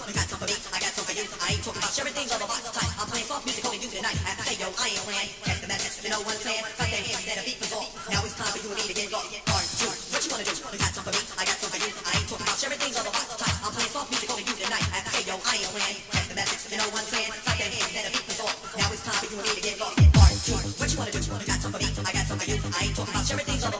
I got some for me, I got some for you. I ain't talking about sharing things of the box type. I'm playing soft music only you tonight. I have to say, yo, I ain't playing. Catch the message, you know what I'm saying? Fight that hand, that a beat for all. Now it's time for you and me to get lost. Part two, what you wanna do? I got some for me, I got some for you. I ain't talking about sharing things of the box type. I'm playing soft music only you tonight. I have to say, yo, I ain't playing. Catch the message, you know what I'm saying? Fight that hand, that a beat for all. Now it's time for you and me to get lost. Part two, what you wanna do? I got some for me, I got some for you. I ain't talking about sharing things of a